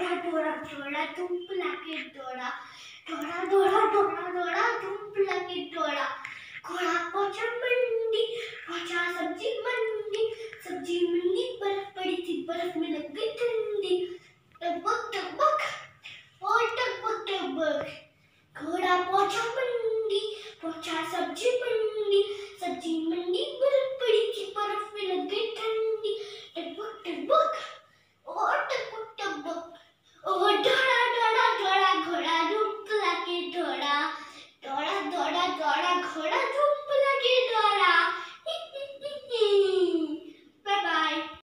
डोरा डोरा डोरा तुम प्लाकेट डोरा डोरा डोरा डोरा डोरा तुम प्लाकेट डोरा घोड़ा पहुँचा मंडी पहुँचा सब्ज़ी मंडी। सब्ज़ी मंडी, बर्फ़ पड़ी थी, बर्फ़ में लग गई ठंडी। टबक टबक और टबक टबक घोड़ा पहुँचा मंडी पहुँचा सब्ज़ी